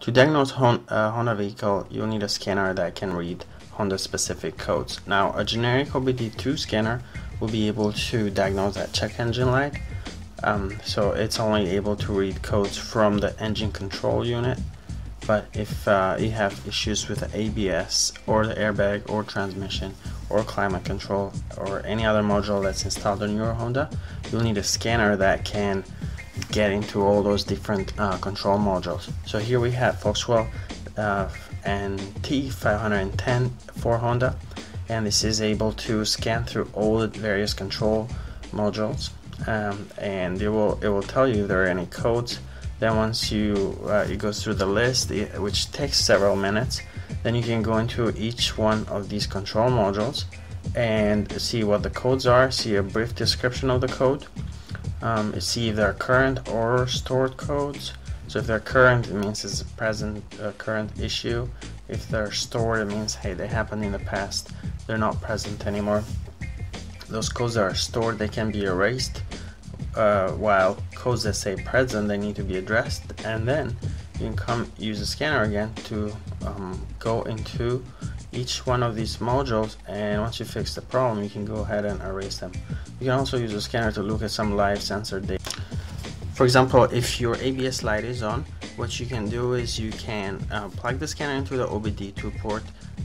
To diagnose Hon uh, Honda vehicle, you'll need a scanner that can read Honda specific codes. Now, a generic OBD2 scanner will be able to diagnose that check engine light. Um, so it's only able to read codes from the engine control unit. But if uh, you have issues with the ABS or the airbag or transmission or climate control or any other module that's installed on your Honda, you'll need a scanner that can get into all those different uh, control modules. So here we have Foxwell uh, and T510 for Honda and this is able to scan through all the various control modules um, and it will it will tell you if there are any codes then once you uh, it goes through the list which takes several minutes then you can go into each one of these control modules and see what the codes are see a brief description of the code um, see if they're current or stored codes. So if they're current, it means it's a present uh, current issue. If they're stored, it means hey, they happened in the past. They're not present anymore. Those codes that are stored, they can be erased. Uh, while codes that say present, they need to be addressed. And then you can come use the scanner again to um, go into each one of these modules and once you fix the problem you can go ahead and erase them. You can also use the scanner to look at some live sensor data. For example, if your ABS light is on, what you can do is you can uh, plug the scanner into the OBD2 port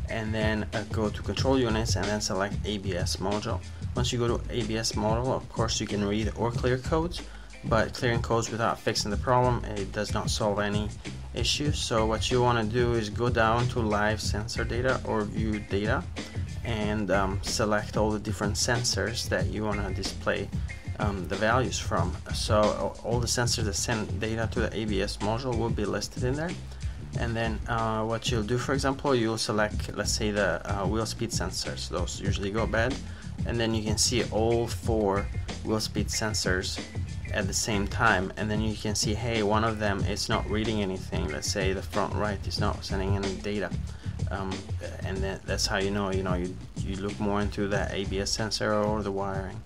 and then uh, go to control units and then select ABS module. Once you go to ABS module, of course you can read or clear codes, but clearing codes without fixing the problem, it does not solve any issue. So what you want to do is go down to live sensor data or view data and um, select all the different sensors that you want to display um, the values from. So all the sensors that send data to the ABS module will be listed in there. And then uh, what you'll do for example you'll select let's say the uh, wheel speed sensors. Those usually go bad. And then you can see all four wheel speed sensors at the same time and then you can see hey one of them is not reading anything. Let's say the front right is not sending any data. Um, and that's how you know you know you, you look more into the ABS sensor or the wiring